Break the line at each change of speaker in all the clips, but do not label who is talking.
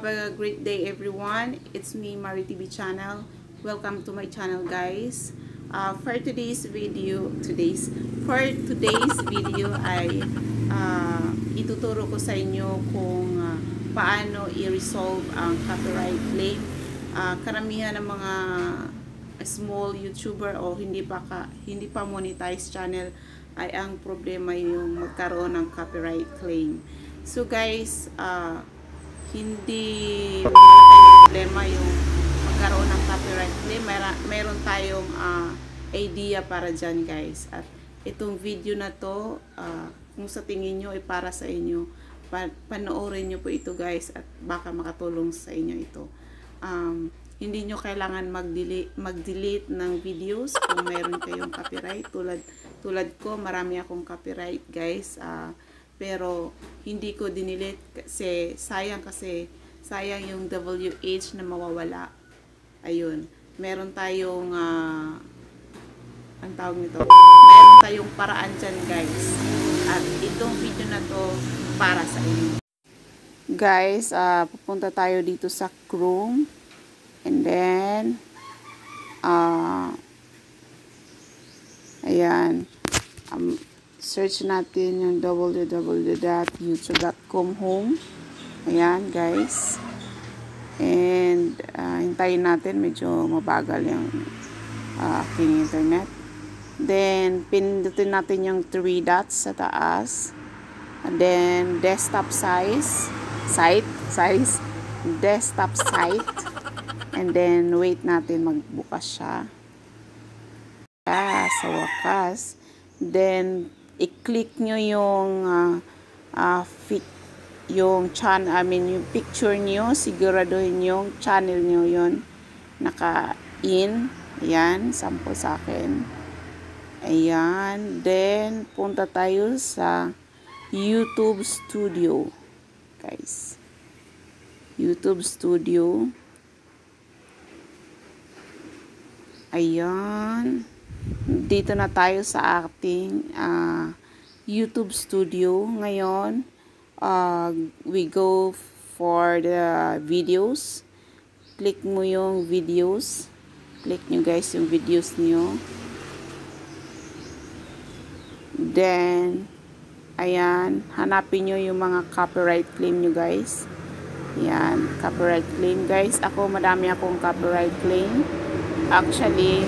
Have a great day everyone. It's me, Mari TV channel. Welcome to my channel guys. Uh, for today's video, today's for today's video ay uh, ituturo ko sa inyo kung uh, paano i-resolve ang copyright claim. Uh, karamihan ng mga small YouTuber o hindi pa ka, hindi pa monetized channel ay ang problema yung magkaroon ng copyright claim. So guys, uh, hindi malaking problema yung magkaroon ng copyright claim. Meron, meron tayong uh, idea para dyan guys. At itong video na to, uh, kung sa tingin nyo ay para sa inyo, pa panoorin nyo po ito guys at baka makatulong sa inyo ito. Um, hindi nyo kailangan mag-delete, mag-delete ng videos kung meron kayong copyright. Tulad, tulad ko, marami akong copyright guys. Uh, pero hindi ko dinilit kasi sayang kasi sayang yung WH na mawawala. Ayun. Meron tayong uh, ang tawag nito. Meron tayong paraan dyan guys. At itong video na to para sa inyo. Guys, uh, pupunta tayo dito sa Chrome. And then, uh, ayan. Um, search natin yung www.youtube.com home. Ayan, guys. And, uh, hintayin natin. Medyo mabagal yung uh, aking internet. Then, pindutin natin yung three dots sa taas. And then, desktop size. Site. Size. Desktop site. And then, wait natin magbukas siya. Ah, sa wakas. Then, i-click nyo yung uh, uh, fit, yung chan, I mean, yung picture nyo, siguraduhin yung channel nyo yon naka-in. Ayan, sample sa akin. Ayan. Then, punta tayo sa YouTube Studio. Guys. YouTube Studio. Ayan. Dito na tayo sa ating uh, YouTube studio. Ngayon, uh, we go for the videos. Click mo yung videos. Click nyo guys yung videos nyo. Then, ayan, hanapin nyo yung mga copyright claim nyo guys. Ayan, copyright claim guys. Ako, madami akong copyright claim. Actually,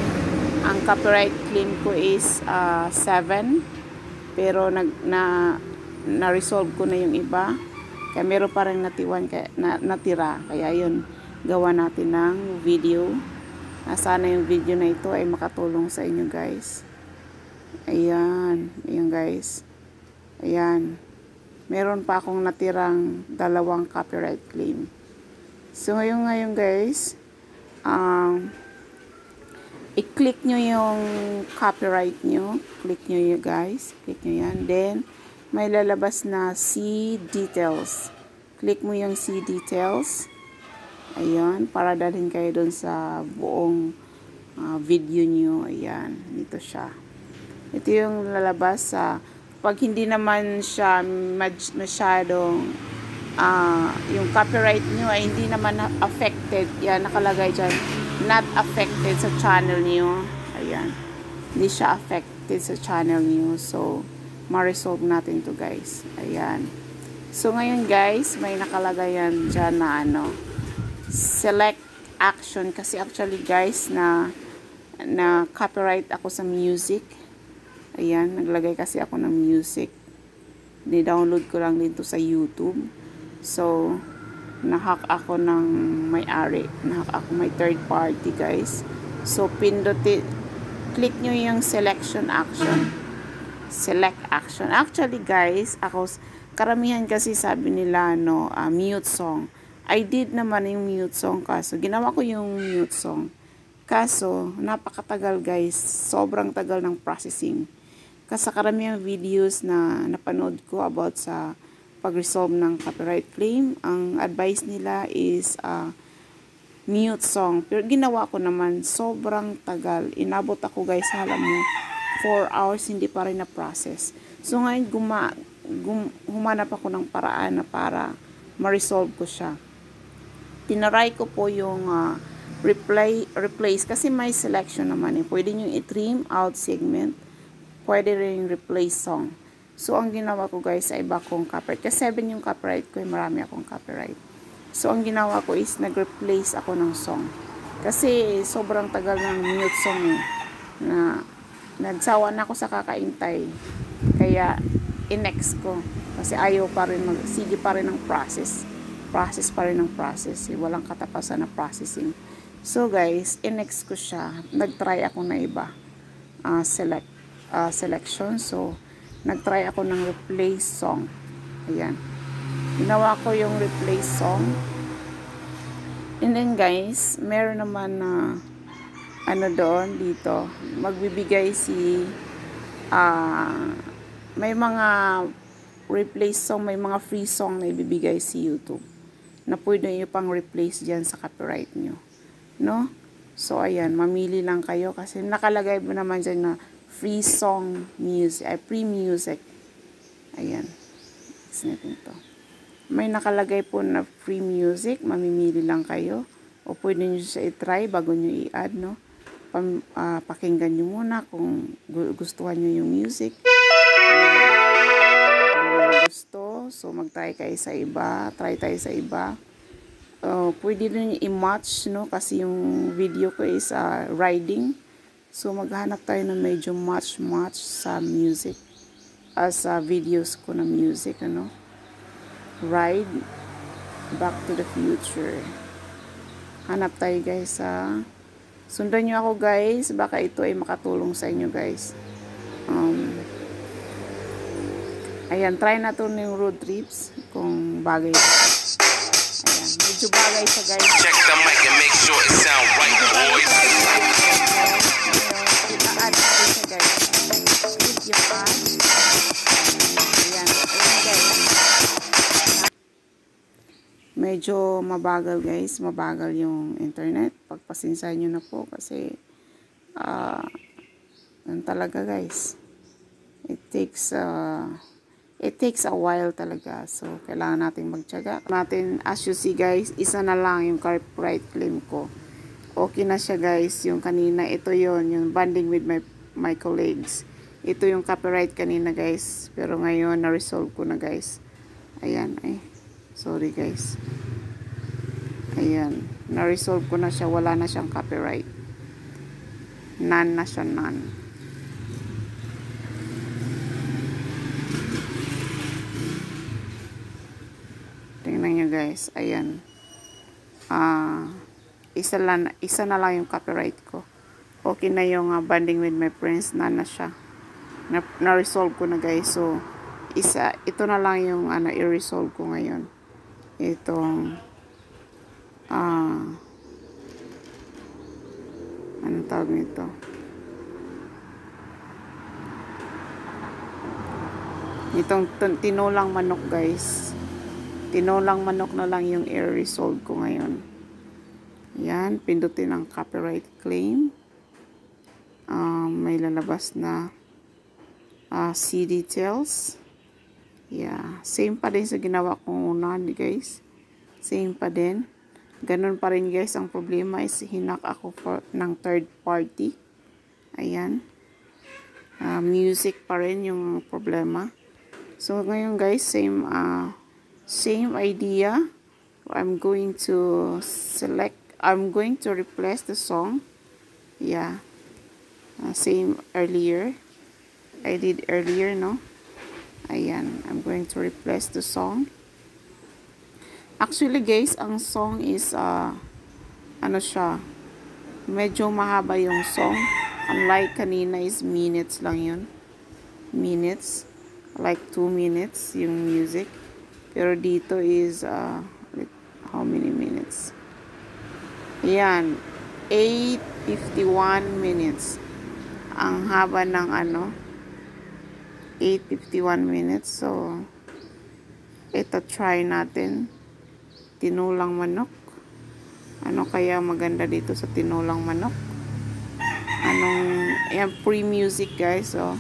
ang copyright claim ko is 7. Uh, pero nag, na, na-resolve ko na yung iba. Kaya meron pa rin natiwan, kaya, na, natira. Kaya yun, gawa natin ng video. Na sana yung video na ito ay makatulong sa inyo guys. Ayan. Ayan guys. Ayan. Meron pa akong natirang dalawang copyright claim. So ngayon ngayon guys, um, i-click nyo yung copyright nyo. Click nyo yun guys. Click nyo yan. Then, may lalabas na see details. Click mo yung see details. Ayan. Para dalhin kayo dun sa buong uh, video nyo. Ayan. Dito siya. Ito yung lalabas sa pag hindi naman siya masyadong uh, yung copyright nyo ay hindi naman affected. Yan, nakalagay dyan not affected sa channel niyo. Ayan. Hindi siya affected sa channel niyo. So, ma-resolve natin to guys. Ayan. So, ngayon guys, may nakalagay yan dyan na ano, select action. Kasi actually guys, na na copyright ako sa music. Ayan, naglagay kasi ako ng music. Ni-download ko lang dito sa YouTube. So, nahack ako ng may-ari. Nahack ako may third party, guys. So, pindutin, click nyo yung selection action. Select action. Actually, guys, ako, karamihan kasi sabi nila, no, uh, mute song. I did naman yung mute song kaso, ginawa ko yung mute song. Kaso, napakatagal guys. Sobrang tagal ng processing. Kasi karamihan videos na napanood ko about sa pag-resolve ng copyright claim, ang advice nila is uh, mute song. Pero ginawa ko naman, sobrang tagal. Inabot ako guys, alam mo, 4 hours hindi pa rin na-process. So ngayon, guma, gum, humanap ako ng paraan na para ma-resolve ko siya. Tinaray ko po yung uh, replay, replace kasi may selection naman eh. Pwede nyo i-trim out segment. Pwede rin replace song. So, ang ginawa ko guys ay iba kong copyright. Kasi 7 yung copyright ko, eh, marami akong copyright. So, ang ginawa ko is nag-replace ako ng song. Kasi sobrang tagal ng mute song eh. Na nagsawa na ako sa kakaintay. Kaya, inex ko. Kasi ayaw pa rin, mag, sige pa rin ang process. Process pa rin ang process. Eh. Walang katapasan na processing. So guys, inex ko siya. Nag-try ako na iba. Uh, select, uh, selection. So, nag-try ako ng replace song. Ayan. Ginawa ko yung replace song. And then guys meron naman na ano doon dito. Magbibigay si uh, may mga replace song may mga free song na ibibigay si YouTube. Na pwede nyo pang replace dyan sa copyright nyo. No? So ayan mamili lang kayo kasi nakalagay mo naman dyan na free song music ay free music ayan natin to may nakalagay po na free music, mamimili lang kayo. O pwede nyo siya i-try bago nyo i-add, no? Pam, uh, pakinggan nyo muna kung gustuhan nyo yung music. Kung gusto, so mag-try kayo sa iba, try tayo sa iba. Uh, pwede rin i-match, no? Kasi yung video ko is uh, riding. So maghanap tayo ng medyo match-match sa music. As uh, videos ko na music, ano? ride back to the future. Hanap tayo guys ha sundan nyo ako guys. Baka ito ay makatulong sa inyo guys. Um, ayan try na to yung road trips kung bagay. Ayan medyo bagay siya guys. Check the mic and make sure it medyo mabagal guys, mabagal yung internet. Pagpasinsahan nyo na po kasi uh, yan talaga guys. It takes uh, it takes a while talaga. So, kailangan natin magtiyaga. Natin, as you see guys, isa na lang yung copyright claim ko. Okay na siya guys. Yung kanina, ito yon yung bonding with my, my colleagues. Ito yung copyright kanina guys. Pero ngayon, na-resolve ko na guys. Ayan, ay. Sorry guys. Ayan. Na-resolve ko na siya. Wala na siyang copyright. None na siya, none. Tingnan nyo guys. Ayan. Ah... Uh, isa, lang, isa na lang yung copyright ko. Okay na yung uh, bonding with my friends. None na siya. Na-resolve na ko na guys. So, isa, ito na lang yung ano, i-resolve ko ngayon itong ah. Anong tawag nito? Itong tinulang manok guys. Tinulang manok na lang yung air resolve ko ngayon. Yan pindutin ang copyright claim. Um, may lalabas na uh, C details. Yeah, same pa din sa ginawa ko una, guys. Same pa din. Ganun pa rin, guys. Ang problema is hinak ako for, ng third party. Ayan. Uh, music pa rin yung problema. So, ngayon, guys, same, uh, same idea. I'm going to select, I'm going to replace the song. Yeah. Uh, same earlier. I did earlier, no? Ayan, I'm going to replace the song. Actually guys, ang song is, uh, ano siya, medyo mahaba yung song. Unlike kanina is minutes lang yun. Minutes. Like 2 minutes yung music. Pero dito is, uh, how many minutes? Ayan, 8.51 minutes. Ang haba ng ano, 8.51 minutes. So, ito try natin. Tinulang manok. Ano kaya maganda dito sa tinulang manok? Anong, yan, free music guys. So,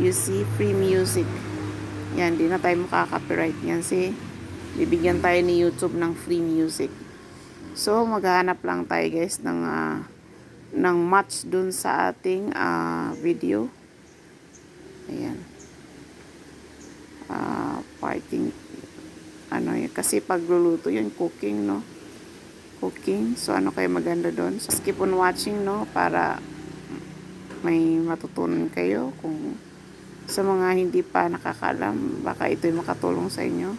you see, free music. Yan, di na tayo makaka-copyright yan. See, bibigyan tayo ni YouTube ng free music. So, maghahanap lang tayo guys ng, ah, ng match dun sa ating ah, video. Ayan. Ah, parking. Ano yun? Kasi pagluluto yun, cooking, no? Cooking. So, ano kayo maganda doon? So, keep on watching, no? Para may matutunan kayo kung sa mga hindi pa nakakalam, baka ito'y makatulong sa inyo.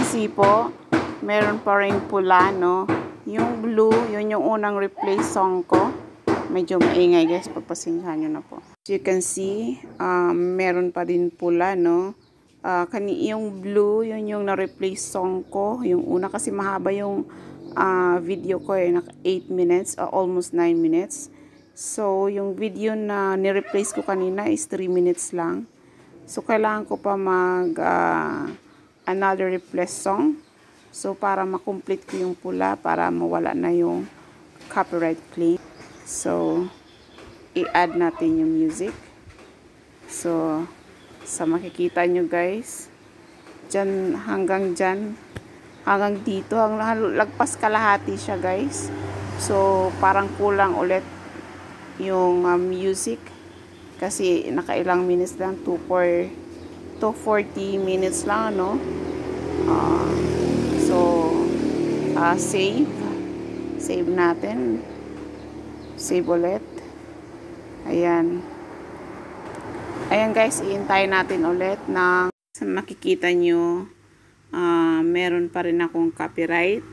Kasi po, meron pa rin pula, no? Yung blue, yun yung unang replace song ko. Medyo maingay guys, pagpasensyahan nyo na po. As you can see, um, meron pa din pula, no? Ah, kani yung blue, yun yung na-replace song ko. Yung una kasi mahaba yung ah, video ko eh, 8 minutes, ah, almost 9 minutes. So, yung video na ni-replace ko kanina is 3 minutes lang. So, kailangan ko pa mag ah, another replace song. So, para makomplete ko yung pula, para mawala na yung copyright claim. So, i-add natin yung music. So, sa makikita nyo guys, dyan hanggang dyan, hanggang dito, hanggang lagpas kalahati siya guys. So, parang kulang ulit yung uh, music. Kasi nakailang minutes lang. 2 for 240 minutes lang no? Ah, so ah, save. Save natin. Save ulit. Ayan ayan guys iintay natin ulit na makikita nyo ah, meron pa rin akong copyright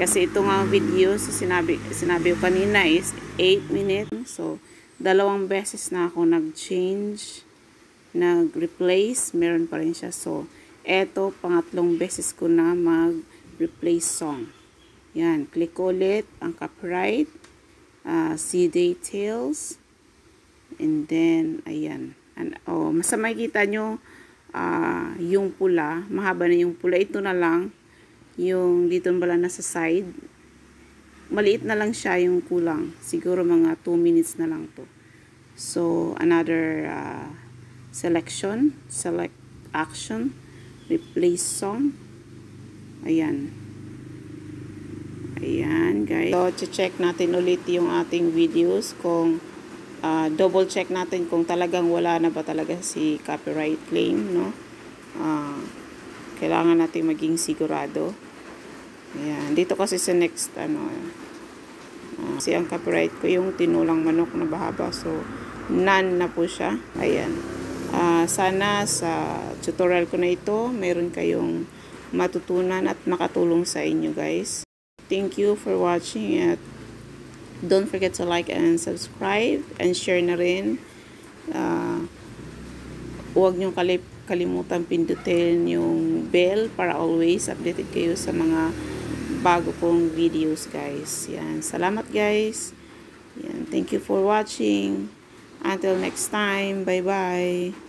kasi ito nga video sa sinabi, sinabi ko kanina is 8 minutes. So, dalawang beses na ako nag-change, nag-replace, meron pa rin siya. So, eto, pangatlong beses ko na mag-replace song. Yan, click ulit ang copyright, uh, see details, and then, ayan. And, oh, masa makikita nyo, uh, yung pula, mahaba na yung pula, ito na lang, yung dito pala nasa side. Maliit na lang siya yung kulang. Siguro mga 2 minutes na lang to so another uh, selection select action replace song. Ayan. Ayan guys. So check natin ulit yung ating videos kung uh, double check natin kung talagang wala na ba talaga si copyright claim no uh, kailangan natin maging sigurado Ayan. Dito kasi sa next, ano, uh, ang copyright ko yung tinulang manok na bahaba. So, none na po siya. Ayan. Uh, sana sa tutorial ko na ito, meron kayong matutunan at makatulong sa inyo guys. Thank you for watching at don't forget to like and subscribe and share na rin. Uh, huwag niyong kalip kalimutan pindutin yung bell para always updated kayo sa mga bago kong videos guys. Yan. Salamat guys. Yan. Thank you for watching. Until next time. Bye bye.